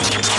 Eight,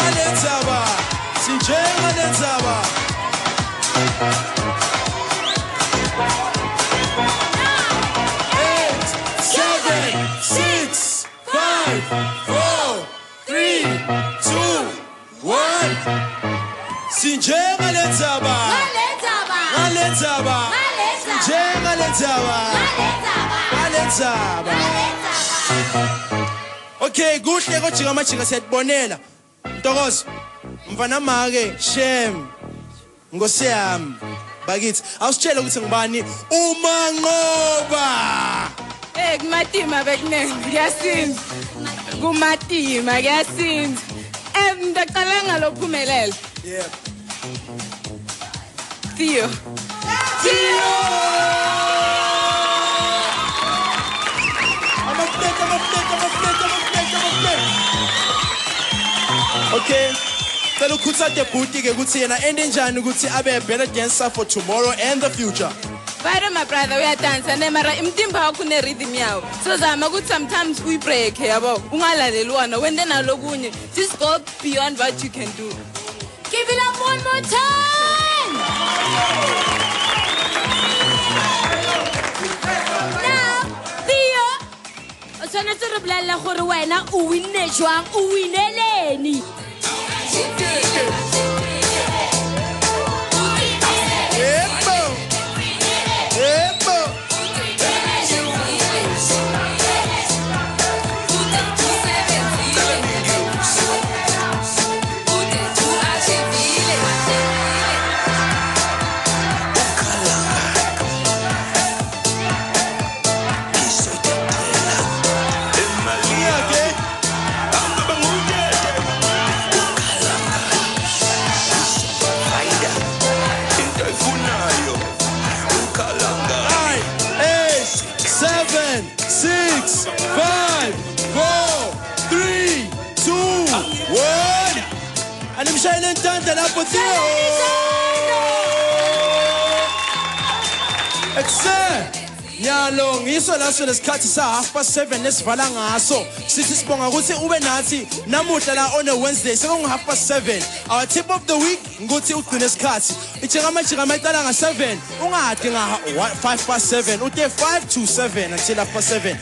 ngalenzaba, sinjengalenzaba. Eight, seven, six, five, four, three, two, one. Sinjengalenzaba, ngalenzaba, sinjengalenzaba. Ngalenzaba. Okay, kuhle kojika amajika siyatibonela. Ntokozo. Mfana make shem. Ngosiyami. Bakithi, awusitshele ukuthi ngibani uma ngoba. Eh kumatima bekunene kuyasinza. Kumatima kuyasinza. Eh ngicela ngalophumelela. Yeah. Theo. Amaflake, Okay. Cela ukhuthade bhuti ke ukuthi yena ende njani ukuthi abe a better dancer for tomorrow and the future. Bado my brother uyadansa ne mara imtimba wakho une rhythm yawo. So zama ukuthi sometimes uyibreak yabo. Ungalaleli wona wende nalokunye. Just go beyond what you can do. Give it up one more time. Now, Theo, o tshwanetse re bolelela gore wena o winne jwang o wineleni Yebo. Five, four, three, two, one. Animshayela intanda lapho Theo. Ekuse. Nyalo ngiso laso lesikhathi sa half past 7 lesivala ngaso. Sithi sibonga ukuthi ube nathi namuhla la on a Wednesday sekungu half past 7. Our tip of the week nguthi ugcine isikhathi. Ijika amajika mayicala nga 7 ungadi nga 5 past 7 ude 5 to 7 until half past 7.